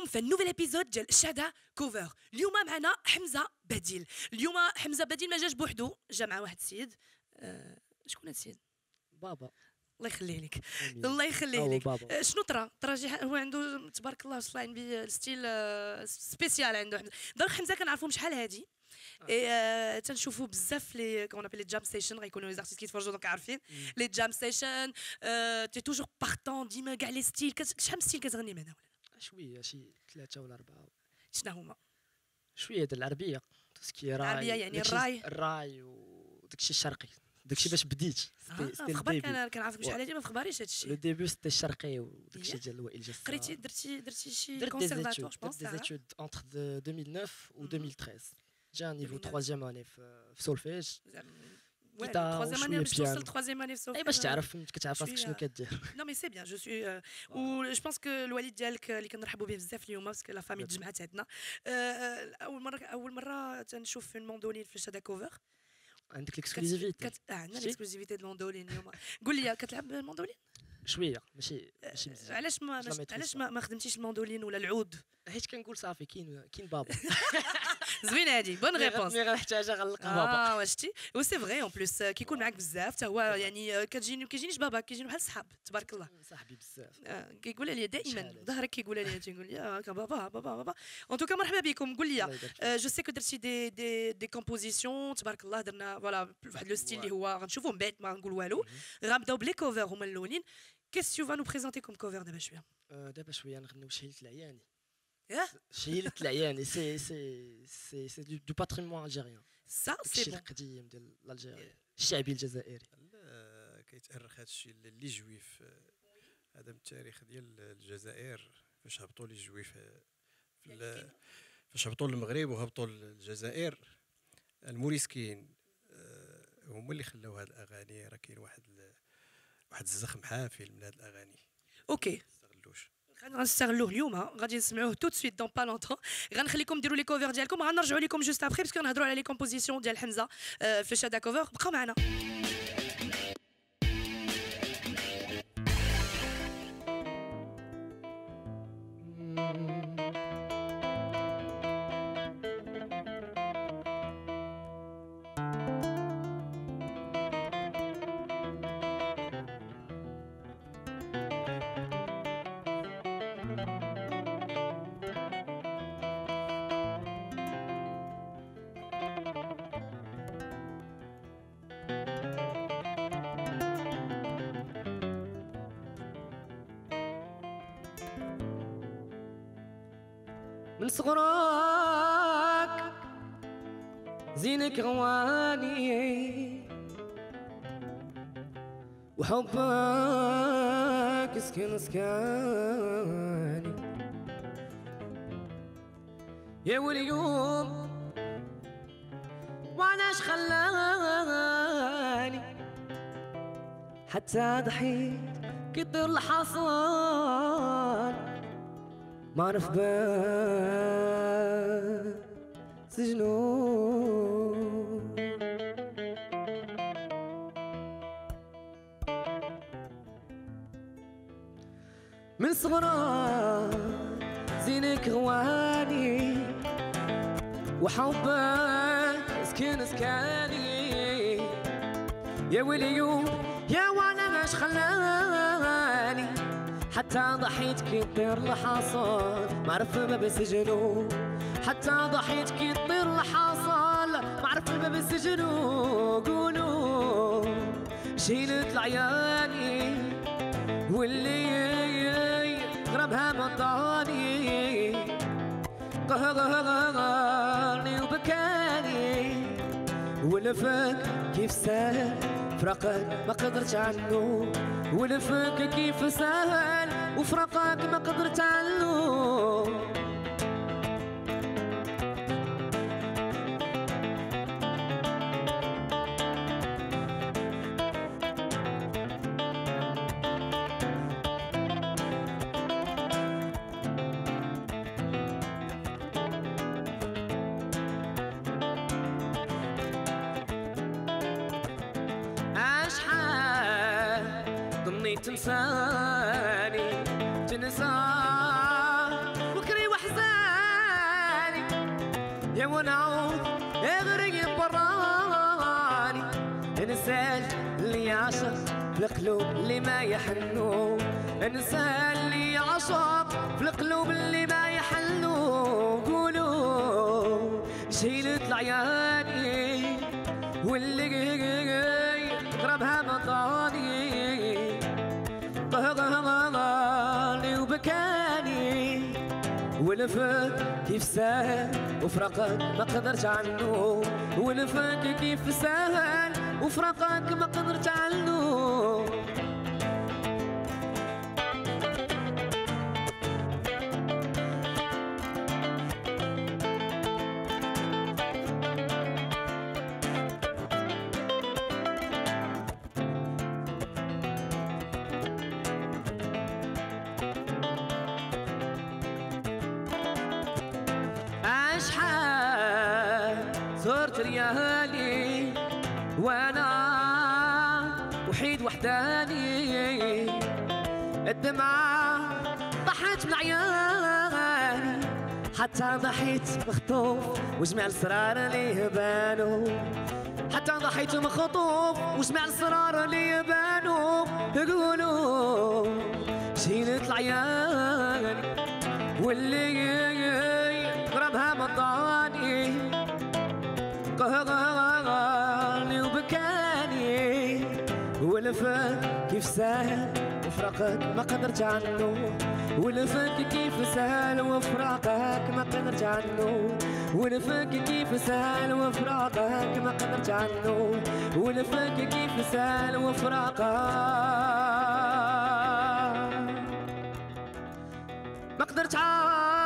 بكم في ال nouvel épisode ديال شادا كوفر. اليوم معنا حمزة بديل. اليوم حمزة بديل ما جاش بوحدو جا مع واحد السيد. أه شكون هاد السيد؟ بابا. الله يخليه لك. الله يخليه لك. أه، شنو ترى جي هو عنده تبارك الله صلاح بي style أه، spécial عنده حمزة. donc حمزة كنعرفوه شحال هادي. اي أه تنشوفوا بزاف اللي qu'on appelle les jam sessions غيكونوا les artistes كيتفرجوا donc عارفين. les jam sessions t'es toujours partant ديما كاع les styles شحال من style كتغني معنا ولا شوية شي ثلاثة ولا أربعة. شنو هما؟ شوية ديال العربية tout ce qui راي العربية يعني الراي. الراي وداكشي الشرقي. داكشي باش بديت آه، في خبارك أنا كنعرفك شحال هادي ما في خباريش هادشي. le début c'était الشرقي وداكشي. ديال وائل جسار. قريتي درتي درتي شي conservatoire études je pense درت des études entre 2009 و 2013 j'ai niveau 2009. 3 années في سولفيج وشوية année, باش توصل année في اي باش. تعرف كتعرف راسك شنو كدير mais c'est bien, je suis euh, و je pense que الوالد ديالك اللي كنرحبوا به بزاف اليوم parce que la famille. تجمعات عندنا اول مره اول مره تنشوف ال mandoline في شادا كوفر عندك l'exclusivité كت... آه عندنا شتي؟ l'exclusivité ديال ال mandoline اليوم قول لي كتلعب ال mandoline شوية ماشي ماشي مزيان علاش ما لا ما علاش ما خدمتيش ال mandoline ولا العود حيت كنقول صافي كاين كاين بابا زوين هادي بون مي غ- ريبونس مي غنحتاج غنلقى بابا اه واش شتي و سي فري اون بليس كيكون معاك بزاف حتى هو يعني آه، كتجيني كيجينيش بابا كيجيني بحال الصحاب تبارك الله صاحبي بزاف آه، كيقول لي دائما شحال هادي؟ ظهرك كيقول لي تيقول لي آه، بابا بابا بابا ان توكا مرحبا بكم قول لي الله يبارك فيك. جو سي كو درتي دي دي دي كومبوزيسيون تبارك الله درنا فوالا واحد لو ستيل اللي هو غنشوفوه من بعد ما نقول والو غنبداو بلي كوفر هما الاولين كيس تو فا نو بريزونتي كوم كوفر دابا شويه آه، دابا شويه نغنيو شهيلة العياني آه شهيلة العياني c'est c'est c'est c'est du patrimoine algérien ça c'est bon القديم ديال l'Algérie الشعبي الجزائري لا كيتأرخ هذا الشيء ال les juifs هذا من التاريخ ديال الجزائر فاش هبطوا les juifs فاش هبطوا للمغرب وهبطوا للجزائر الموريسكين آه، هما اللي خلاو هاد الاغاني راه كاين واحد واحد الزخم حافل من هاد الاغاني أوكي ما استغلوش غنستغلوه اليوم ها. غادي نسمعوه تو سويت دون با لونتون غنخليكم ديروا لي كوفر ديالكم غنرجعوا لكم جوست ابخي باسكو نهضروا على لي كومبوزيسيون ديال حمزه آه، في شادا كوفر بقاو معنا من صغرك زينك غواني وحبك سكن سكاني يا واليوم وعلاش خلاني؟ حتى ضحيت كتر الحصان. ما عرف بان سجنو من صغرى زينك غواني وحبك سكن سكاني. يا يوم يا وأنا اش خلاني حتى ضحيت كي يطير الحصان. ما عرف ما بسجنو حتى ضحيت كي يطير الحصان. ما عرف ما بسجنو قولوا شيلت العياني. واللي غربها مطاني. قهرني كيف ولفك كيف سهل وفراقك ما قدرت عنه انسان اللي يعشق في القلوب اللي ما يحلوا. قولوا شيلة العياني واللي قربها مطاني. طهغاني وبكاني ولفت كيف سهل وفرقك ما قدرت عنه. ولفت كيف سهل وفرقك ما قدرت عنه. صرت ليالي وأنا وحيد وحداني. الدمعة طحت من عياني حتى ضحيت مخطوف وجمع الاسرار اللي يبانوا حتى ضحيت مخطوف وجمع الاسرار اللي يبانوا يقولوا شيلت العياني واللي قربها مضاني قهرني وبكاني ولفت كيف سهل وفرقك ما قدرت عنه. ولفك كيف سهل وفراقك ما قدرت عنه. ولفك كيف سهل وفراقك ما قدرت عنه. ولفك كيف سهل وفراقك ما قدرت عنه.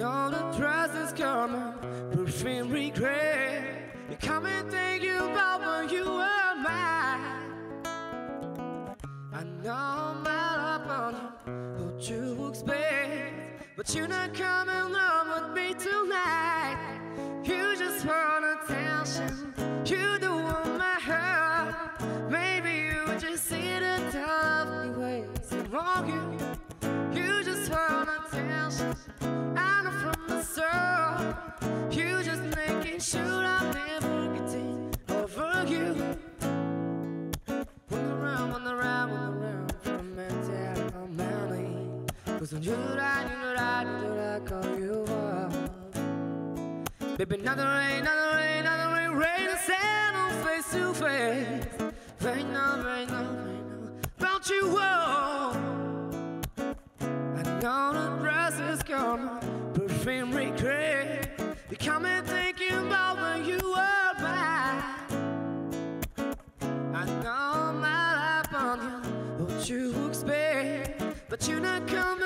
Know the is coming, perfume regret. You come and think you about when you were mine. I know I'm out up on you, what you expect, but you're not coming home Baby, another rain, another rain, another rain, rain and sand on face to face. Rain on, rain on, rain on, about you all. I know the grass is gone, perfume regret. You come and thinking about when you were mine. I know my life on you, what you expect, but you're not coming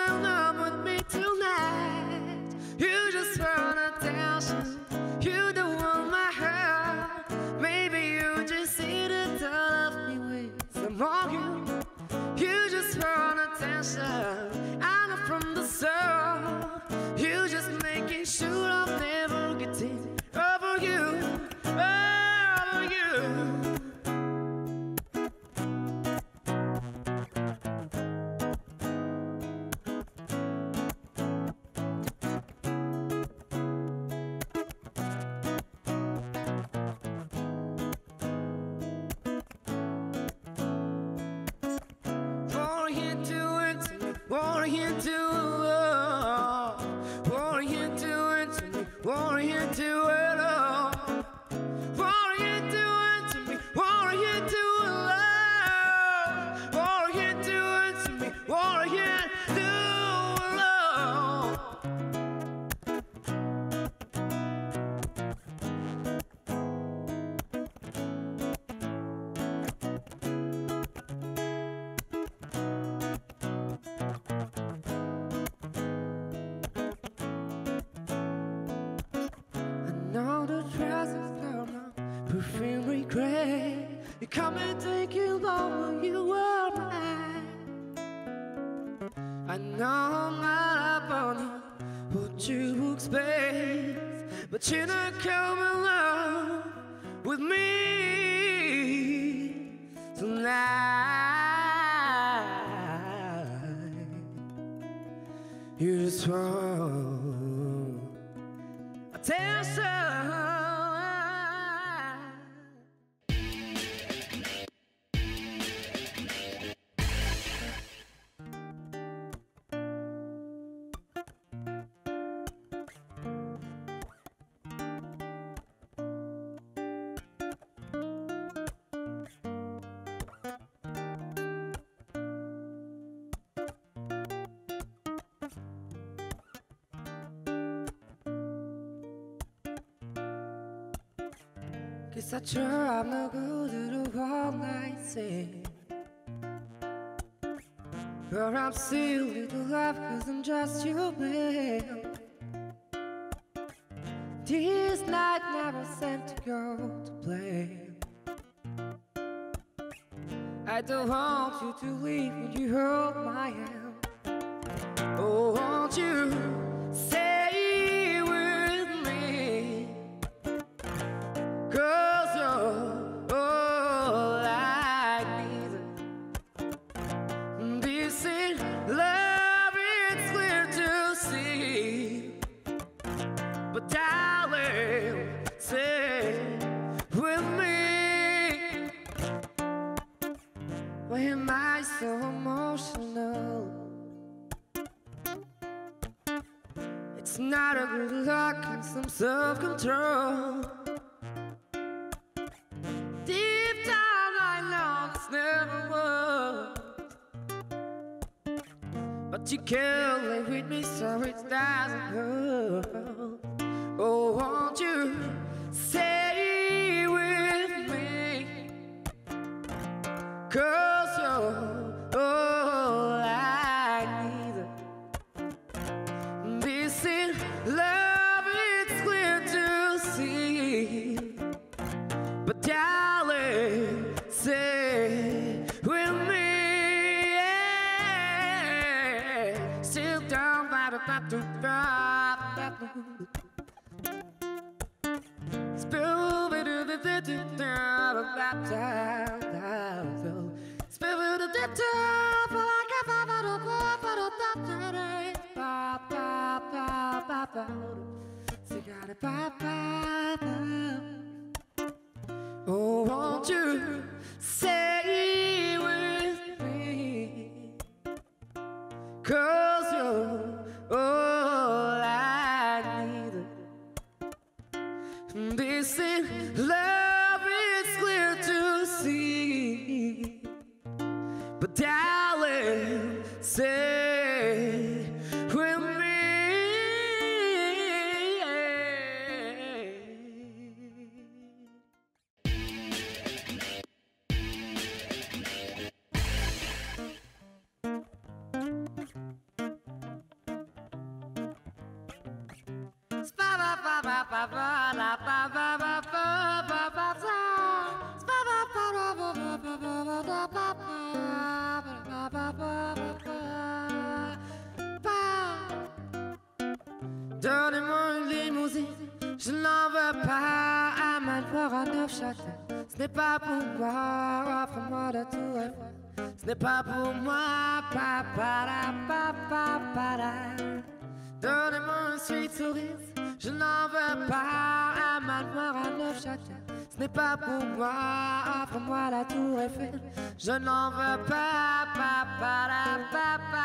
here to 넌 알아보니 우주국 space But you're not coming along with me tonight. You just want Guess I try, I'm no good at a one night stand. But I'm still little love cause I'm just your man. This night never seemed to go to plan. I don't want you to leave when you hold my hand. Oh, won't you some self-control. 바다로 시간을 바바다 Oh won't you say Donnez-moi une limousine, je n'en veux pas à voir à neuf châtaignes. Ce n'est pas pour moi, offre-moi de tout revoir. Ce n'est pas pour moi, papa, papa, papa. Donnez-moi un sweet sourire, je n'en veux pas à voir à neuf châtaignes. Ce n'est pas pour moi, offre-moi la tour Eiffel. Je n'en veux pas, papa, papa, papa.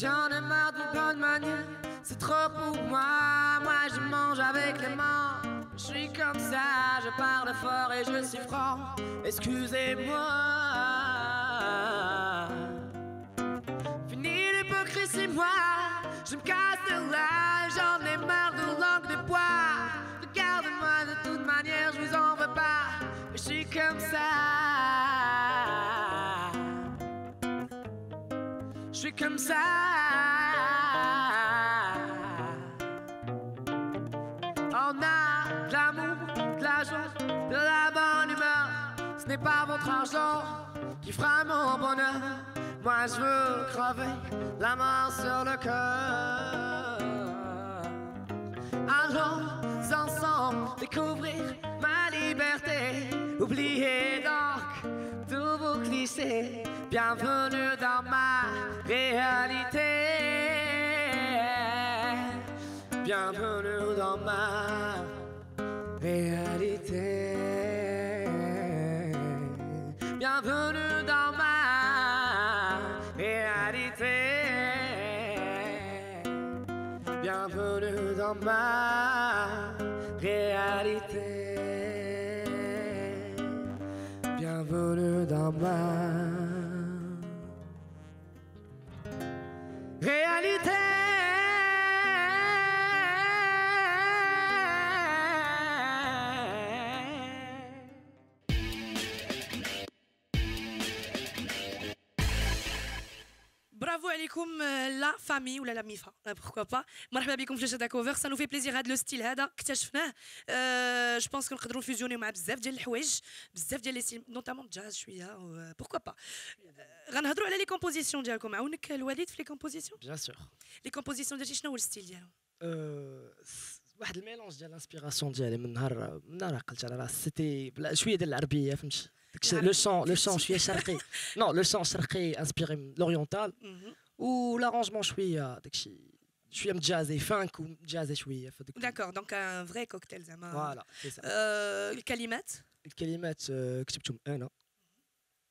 Toute manière, c'est trop pour moi. Moi, je mange avec les mains. Je suis comme ça, je parle fort et je suis franc. Excusez-moi. Fini l'hypocrisie, moi. Je me casse de là, j'en ai marre de langue de bois. Regarde-moi de toute manière, je vous en veux pas. Je suis comme ça. Comme ça. On a de l'amour, de la joie, de la bonne humeur. Ce n'est pas votre argent qui fera mon bonheur. Moi je veux crever la main sur le cœur. Allons ensemble découvrir ma liberté. Oubliez donc tous vos clichés. Bienvenue dans réalité. Bienvenue dans ma réalité. Bienvenue dans ma réalité. Bienvenue dans ma réalité. Bienvenue dans ma Reality. برافو عليكم آه، لا فامي ولا لا ميفا بوركوا با مرحبا بكم في جاتا كوفر سا نو في بليزير هذا لو ستيل هذا اكتشفناه جو بونس نقدروا نفيزيونيو مع بزاف ديال الحوايج بزاف ديال لي ستيل نوتامون جاز شويه بوركوا با غنهضروا على لي كومبوزيسيون ديالكم عاونك الوليد في لي كومبوزيسيون بيان سور لي كومبوزيسيون ديالتي شنو هو الستيل ديالهم واحد الميلونج ديال الانسبيراسيون ديالي من نهار من نهار عقلت على راسي سيتي بلا- شويه ديال العربيه فهمتي داكشي لو سون لو سون شويه شرقي نو لو سون شرقي انسبيري من لوريونتال مهم. و لارونجمون شويه داكشي شويه متجازي فانك ومتجازي شويه فداك داكور دونك ان فري كوكتيل زعما فوالا سي سا. آه، الكلمات الكلمات آه، كتبتهم انا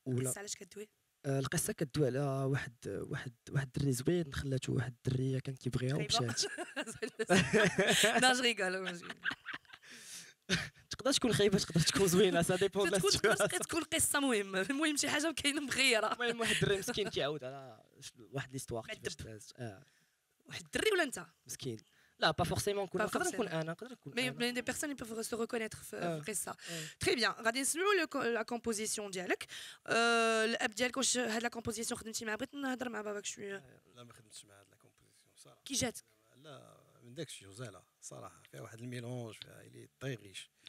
ولا القصة علاش كدوي آه، القصه كدوي على واحد واحد واحد الدري زوين خلاتو واحد الدريه كان كيبغيها ومشات لا جو ريغول تقدر تكون خايبة تقدر تكون زوينة سا ديبون تكون تقدر تكون قصة مهمه المهم شي حاجة كاينة مغيرة. المهم واحد الدري مسكين كيعاود على واحد l'histoire كيفاش. آه. واحد الدري ولا أنت؟ مسكين. لا pas forcément نكون نقدر نكون. أنا نقدر نكون mais mais des personnes ils peuvent se reconnaître في آه. في قصة. آه. très bien غادي نسمعوا la composition ديالك آه، الاب ديالك واش هاد la composition خدمتي معاه بغيت نهضر مع باباك شوية لا ما خدمتش مع هاد la composition صراحة كي جات لا من داك الشيء غزاله صراحة فيها واحد ال mélange فيها اللي طيغيش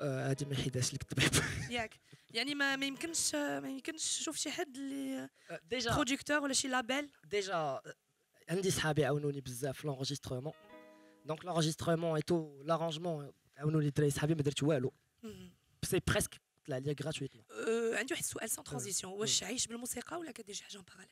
آه، هادي ما يحيدهاش لك الطبيب. ياك. يعني ما ما يمكنش ما يمكنش تشوف شي حد اللي آه، déjà producteur ولا شي label déjà عندي صحابي عاونوني بزاف في l'enregistrement donc l'enregistrement et tout l'arrangement عاونوني الدراري صحابي ما درت والو. c'est presque طلع ليا gratuitement أه عندي واحد السؤال sans transition واش عايش بالموسيقى ولا كدير شي حاجة parallèle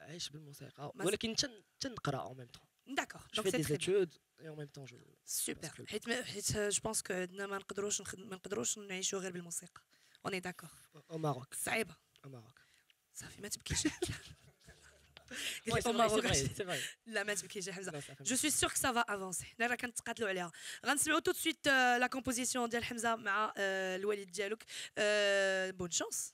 عايش بالموسيقى. ولكن تن تنقرأ اون ميم طون داكور جو دونك في سي دي تري études et en même temps je سوبر Parce que- حيت ما- حيت جو بونس كو عندنا ما نقدروش نخد... ما نقدروش نعيشوا غير بالموسيقى اوني داكور au Maroc صعيبه au Maroc صافي ما تبكيش Ouais, قلت c'est لي vrai, au c'est Maroc. vrai, c'est vrai. لا ما تبكيش يا حمزه Non, ça fait- جو سوي سور كو سافا افونسي لا راه كنتقاتلوا عليها غنسمعوا تو سويت لا كومبوزيسيون ديال حمزه مع آه، الوالد ديالك بون شانس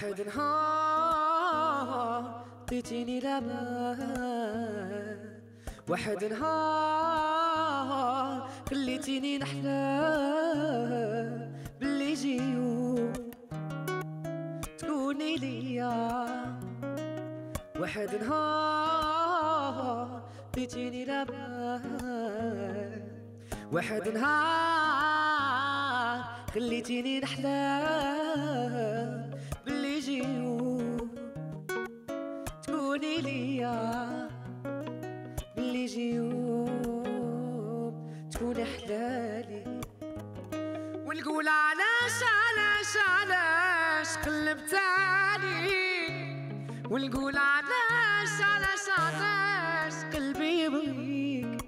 واحد نهار عطيتيني الامان واحد نهار خليتيني نحلم باللي جيو تكوني ليا واحد نهار عطيتيني الامان واحد نهار خليتيني نحلم. علاش علاش علاش قلبت عليك ونقول علاش علاش علاش قلبي يبغيك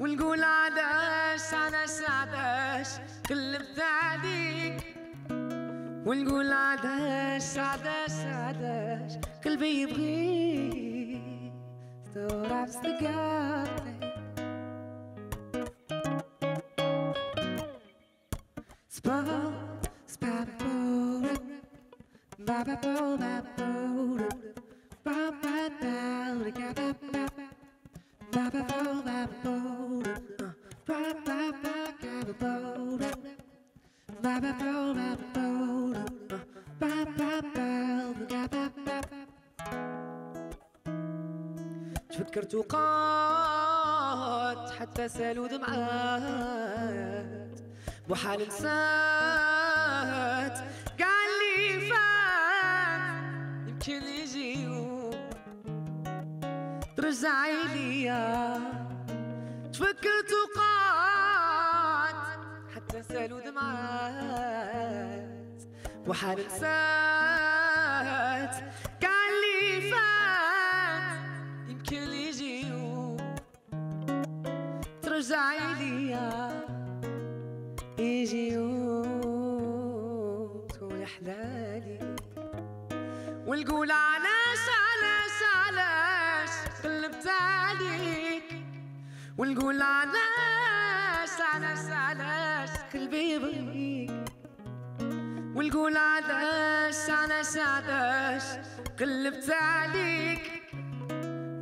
ونقول علاش علاش علاش قلبت عليك ونقول علاش علاش علاش قلبي يبغيك I've still got تفكرت وقات حتى سالوا دمعات وحال نسات قال لي فات يمكن يجي يوم ترجعي ليا. تفكرت وقات حتى سالوا دمعات وحال نسات. ترجعي ليا يجي يوم تكوني حلالي ونقول علاش علاش علاش قلبت عليك ونقول علاش علاش علاش قلبي يبغيك. ونقول علاش علاش علاش قلبت عليك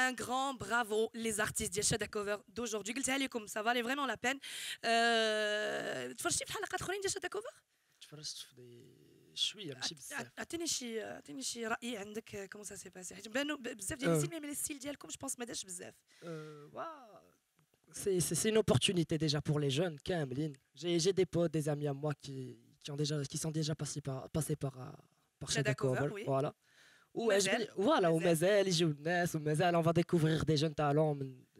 un grand bravo les artistes ديال شادا كوفر d'aujourd'hui قلتها لكم ça valait vraiment la peine euh... تفرجتي في حلقات اخرين ديال شادا كوفر تفرجت في دي شويه ماشي بزاف عطيني شي عطيني شي راي عندك كومون سا سي باسي حيت بانوا بزاف ديال آه. الناس مي الستيل ديالكم جو بونس ما دارش بزاف Euh, ouah, c'est c'est- c'est une opportunité déjà pour les jeunes كاملين j'ai j'ai des potes des amis à moi qui qui ont déjà qui sont déjà passés par passés par euh, par Shada Shada Cover, Cover oui. voilà ou voilà, ou mes on va découvrir des jeunes talents.